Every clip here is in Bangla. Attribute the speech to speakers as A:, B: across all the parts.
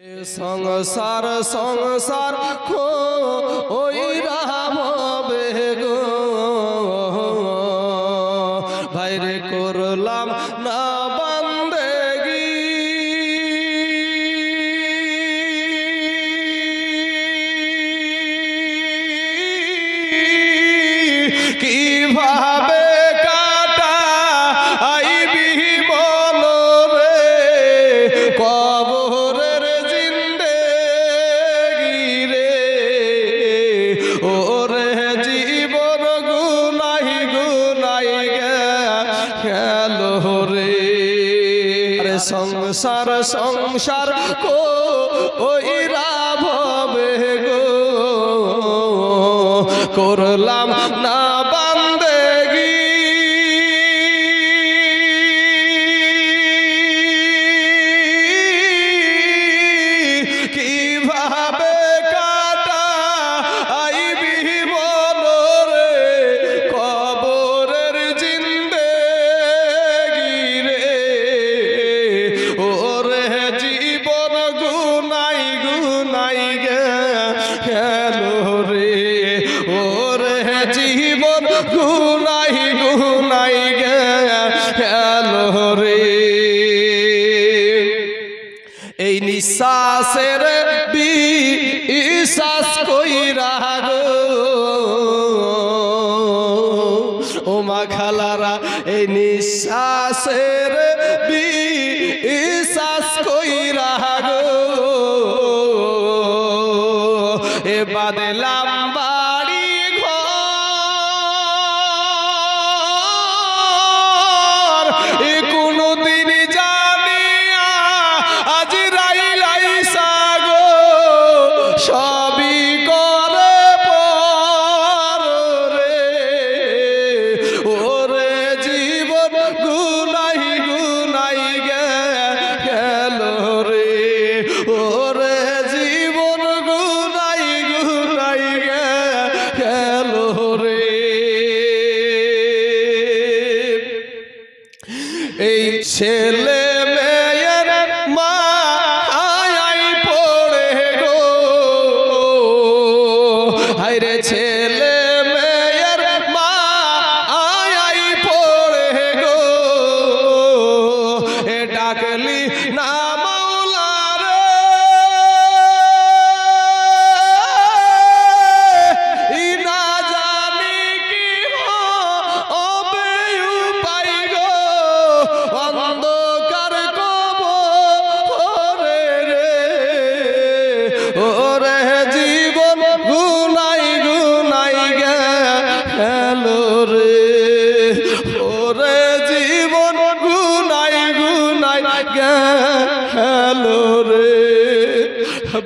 A: সংসার সংসার খো ওই রাম বেগো। ভাইরে করলাম না গুনাই গেল রে। সংসার সংসার কো ওই রাভবে গো। করলাম না গুনাই গুনাই গেল রে। এই নিঃশ্বাসের বিশ্বাস কইরা গো। ও মা খালারা, এই নিঃশ্বাসের বিশ্বাস কইরা গো। এ বাদলাম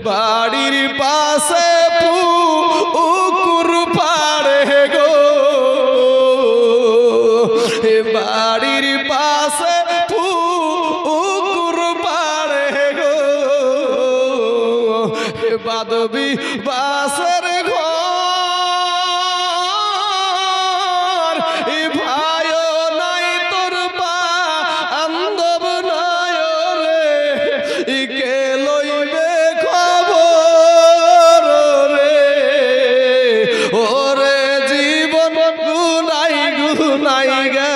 A: বাড়ির পাশে পুকুর পাড়ে গো। এ বাড়ির পাশে পুকুর পাড়ে গো। এ বাদবি বাসের ঘর। ভাই নাই গে